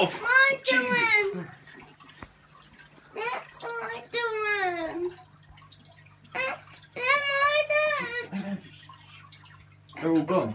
help! Magdalene! Magdalene! Magdalene! They're all gone.